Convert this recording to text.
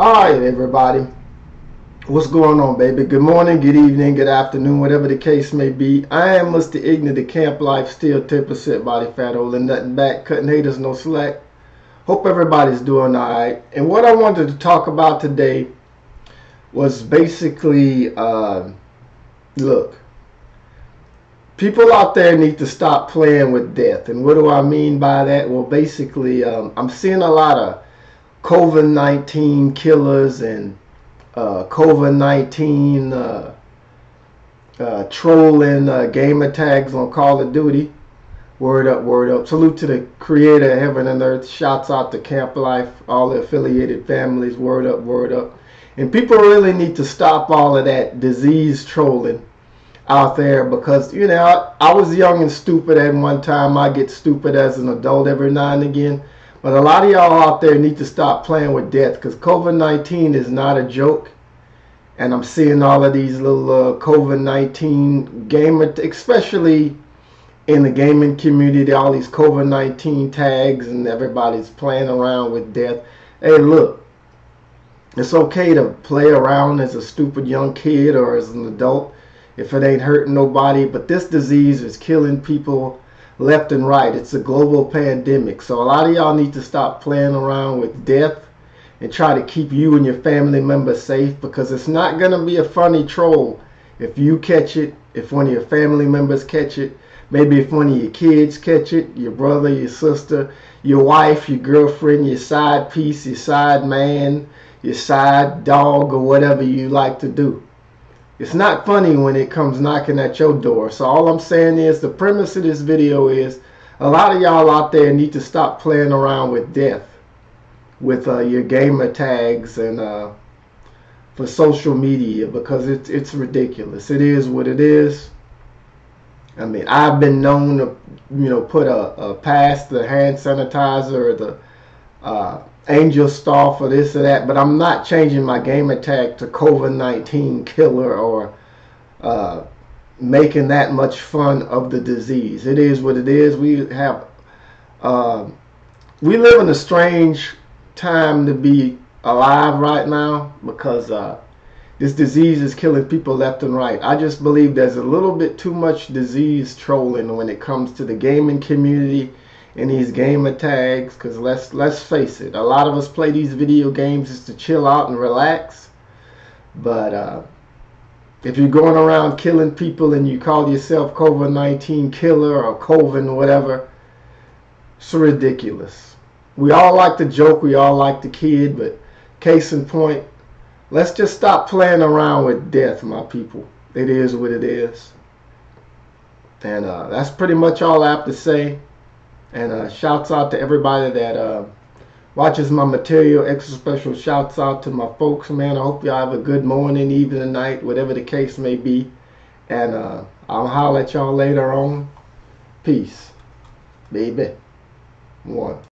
All right, everybody. What's going on, baby? Good morning, good evening, good afternoon, whatever the case may be. I am Mr. Ignorant, the camp life, still 10% body fat, holding nothing back, cutting haters no slack. Hope everybody's doing all right. And what I wanted to talk about today was basically, uh, look, people out there need to stop playing with death. And what do I mean by that? Well, basically, um, I'm seeing a lot of COVID 19 killers and uh, COVID 19 uh, uh, trolling uh, gamer tags on Call of Duty. Word up, word up. Salute to the creator of heaven and earth. Shouts out to Camp Life, all the affiliated families. Word up, word up. And people really need to stop all of that disease trolling out there because, you know, I was young and stupid at one time. I get stupid as an adult every now and again. But a lot of y'all out there need to stop playing with death because COVID 19 is not a joke. And I'm seeing all of these little uh, COVID 19 gamer, especially in the gaming community, all these COVID 19 tags, and everybody's playing around with death. Hey, look, it's okay to play around as a stupid young kid or as an adult if it ain't hurting nobody, but this disease is killing people left and right. It's a global pandemic. So a lot of y'all need to stop playing around with death and try to keep you and your family members safe because it's not going to be a funny troll if you catch it, if one of your family members catch it, maybe if one of your kids catch it, your brother, your sister, your wife, your girlfriend, your side piece, your side man, your side dog, or whatever you like to do. It's not funny when it comes knocking at your door. So all I'm saying is the premise of this video is a lot of y'all out there need to stop playing around with death with uh, your gamer tags and uh, for social media because it's it's ridiculous. It is what it is. I mean, I've been known to, you know, put a, a pass the hand sanitizer or the uh, Angel Star for this or that, but I'm not changing my game attack to COVID 19 killer or uh, making that much fun of the disease. It is what it is. We have, uh, we live in a strange time to be alive right now because uh, this disease is killing people left and right. I just believe there's a little bit too much disease trolling when it comes to the gaming community in these gamer tags because let's let's face it a lot of us play these video games just to chill out and relax. But uh, if you're going around killing people and you call yourself COVID-19 killer or COVID whatever it's ridiculous. We all like the joke we all like the kid but case in point let's just stop playing around with death my people. It is what it is. And uh, that's pretty much all I have to say and uh, shouts out to everybody that uh, watches my material. Extra special shouts out to my folks, man. I hope y'all have a good morning, evening, night, whatever the case may be. And uh, I'll holler at y'all later on. Peace. Baby. One.